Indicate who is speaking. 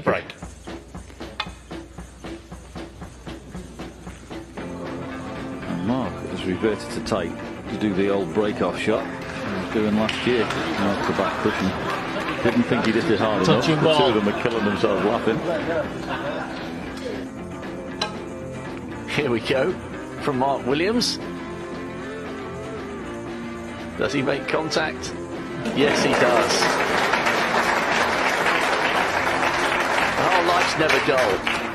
Speaker 1: break.
Speaker 2: And Mark has reverted to tight to do the old break-off shot he was doing last year. Off the back cushion. Didn't think he did it hard
Speaker 1: Touching
Speaker 2: enough. The two of them are killing themselves laughing.
Speaker 3: Here we go from Mark Williams. Does he make contact? Yes, he does. Never dull.